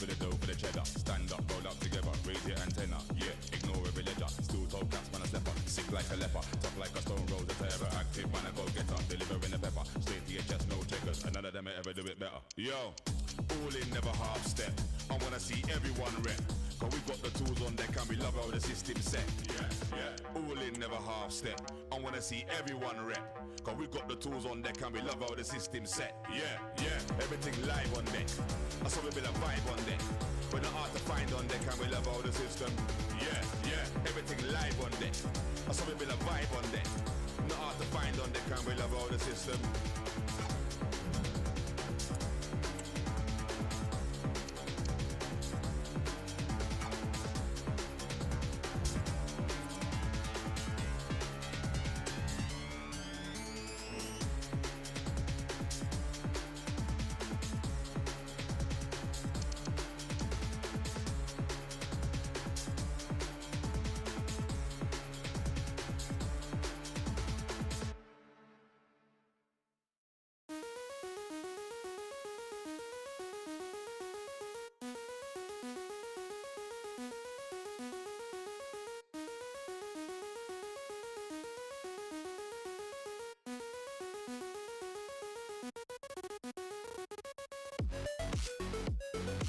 for the dough for the cheddar. Stand up, roll up together, raise your antenna. Yeah, ignore every ledger. Still told cats, man, step up. Sick like a leper, tough like a stone rose. If I active, man, I go get up. Delivering the pepper, straight to your chest, no checkers. And none of them ever do it better. Yo, all in, never half step. I wanna see everyone rep. Cause we got the tools on deck and we love how the system set. Yeah, yeah. All in, never half step. I wanna see everyone rep. Cause we got the tools on deck and we love how the system set. Yeah, yeah. Everything live on deck. I saw a bit of vibe on deck. But not hard to find on deck and we love how the system. Yeah, yeah. Everything live on deck. I saw a bit of vibe on deck. Not hard to find on deck and we love how the system.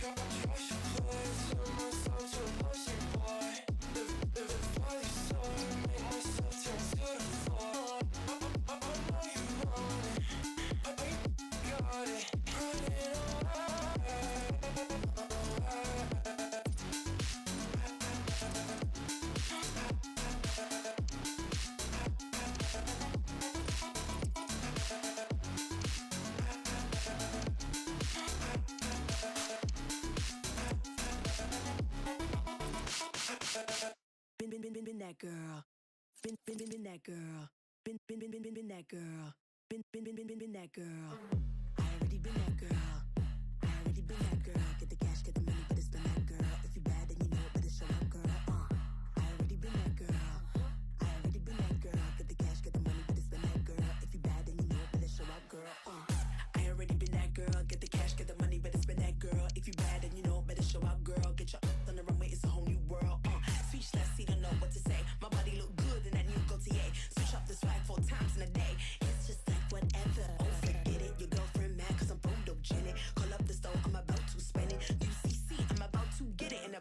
Been, that girl. Been, been, been, been that girl. Been, been, been, been, been, been that girl. Been, been, been, been, been, been that girl. I already been that girl.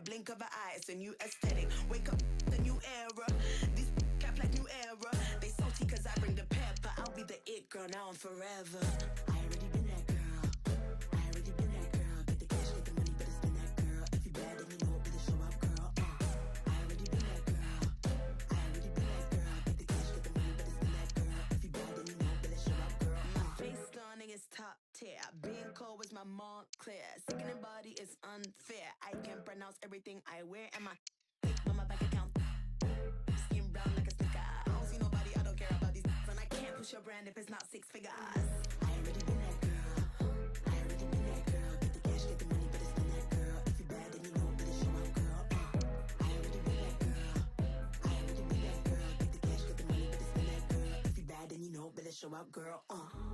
Blink of an eye. It's a new aesthetic. Wake up, the new era. This cap like new era. They salty cause I bring the pepper. I'll be the it girl now and forever. I already been that girl. I already been that girl. Get the cash, get the money, but it's been that girl. If you bad, then you know it, better show up, girl. Uh, I already been that girl. I already been that girl. Get the cash, get the money, but it's been that girl. If you bad, then you know it, better show up, girl. Uh. My face stunning is top tier. Being cold was my Moncler. Sickening body is pronounce everything I wear, and my on my bank account. Skin brown like a sticker. I don't see nobody, I don't care about these. And I can't push your brand if it's not six figures. I already been that girl. I already been that girl. Get the cash, get the money, but it's been that girl. If you bad, then you know it, better show up, girl. Uh, I already been that girl. I already been that girl. Get the cash, get the money, but it's been that girl. If you bad, then you know it, better show up, girl. Uh.